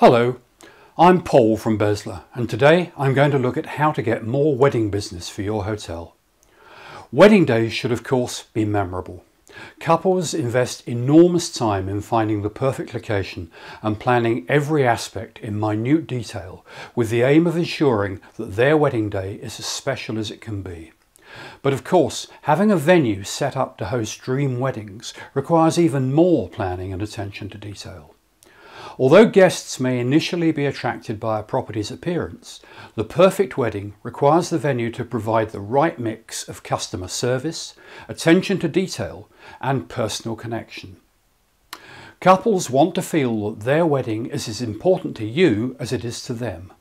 Hello, I'm Paul from Bezla and today I'm going to look at how to get more wedding business for your hotel. Wedding days should of course be memorable. Couples invest enormous time in finding the perfect location and planning every aspect in minute detail with the aim of ensuring that their wedding day is as special as it can be. But of course, having a venue set up to host dream weddings requires even more planning and attention to detail. Although guests may initially be attracted by a property's appearance, the perfect wedding requires the venue to provide the right mix of customer service, attention to detail and personal connection. Couples want to feel that their wedding is as important to you as it is to them.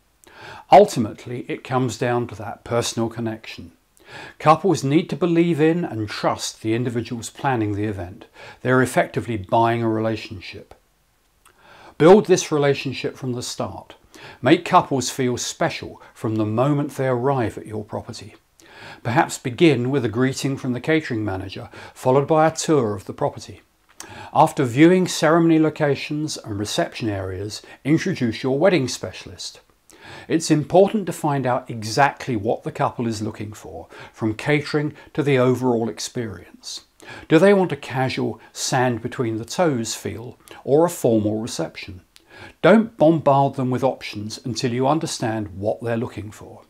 Ultimately, it comes down to that personal connection. Couples need to believe in and trust the individuals planning the event. They're effectively buying a relationship. Build this relationship from the start. Make couples feel special from the moment they arrive at your property. Perhaps begin with a greeting from the catering manager, followed by a tour of the property. After viewing ceremony locations and reception areas, introduce your wedding specialist. It's important to find out exactly what the couple is looking for, from catering to the overall experience. Do they want a casual sand between the toes feel or a formal reception? Don't bombard them with options until you understand what they're looking for.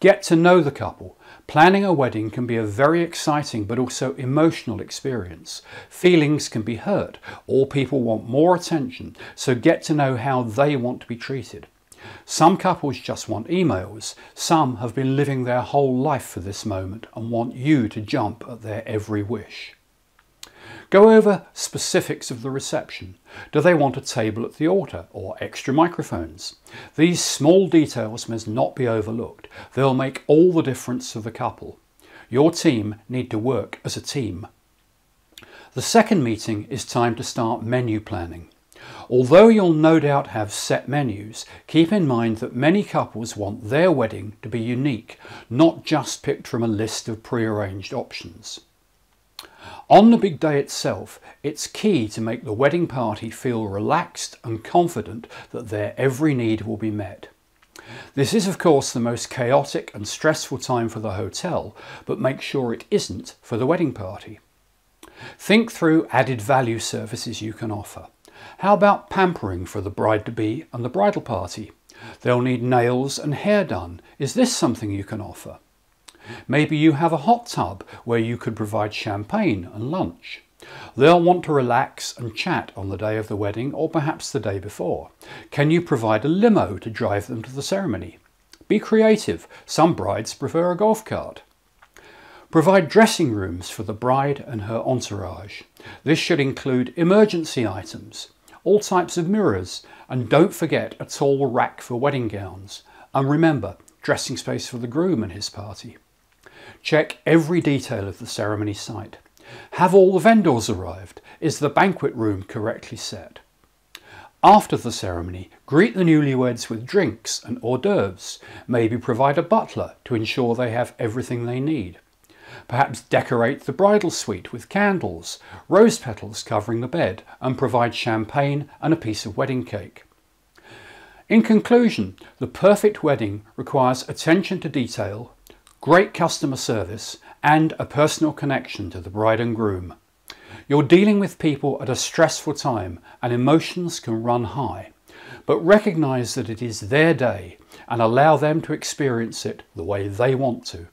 Get to know the couple. Planning a wedding can be a very exciting but also emotional experience. Feelings can be hurt. All people want more attention, so get to know how they want to be treated. Some couples just want emails. Some have been living their whole life for this moment and want you to jump at their every wish. Go over specifics of the reception. Do they want a table at the altar or extra microphones? These small details must not be overlooked. They'll make all the difference to the couple. Your team need to work as a team. The second meeting is time to start menu planning. Although you'll no doubt have set menus, keep in mind that many couples want their wedding to be unique, not just picked from a list of pre-arranged options. On the big day itself, it's key to make the wedding party feel relaxed and confident that their every need will be met. This is of course the most chaotic and stressful time for the hotel, but make sure it isn't for the wedding party. Think through added value services you can offer. How about pampering for the bride-to-be and the bridal party? They'll need nails and hair done. Is this something you can offer? Maybe you have a hot tub where you could provide champagne and lunch. They'll want to relax and chat on the day of the wedding or perhaps the day before. Can you provide a limo to drive them to the ceremony? Be creative. Some brides prefer a golf cart. Provide dressing rooms for the bride and her entourage. This should include emergency items, all types of mirrors, and don't forget a tall rack for wedding gowns. And remember, dressing space for the groom and his party. Check every detail of the ceremony site. Have all the vendors arrived? Is the banquet room correctly set? After the ceremony, greet the newlyweds with drinks and hors d'oeuvres. Maybe provide a butler to ensure they have everything they need. Perhaps decorate the bridal suite with candles, rose petals covering the bed, and provide champagne and a piece of wedding cake. In conclusion, the perfect wedding requires attention to detail, great customer service, and a personal connection to the bride and groom. You're dealing with people at a stressful time and emotions can run high, but recognise that it is their day and allow them to experience it the way they want to.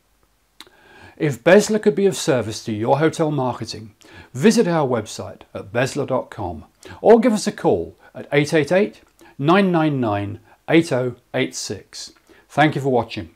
If Bezla could be of service to your hotel marketing, visit our website at bezla.com or give us a call at 888 999 8086. Thank you for watching.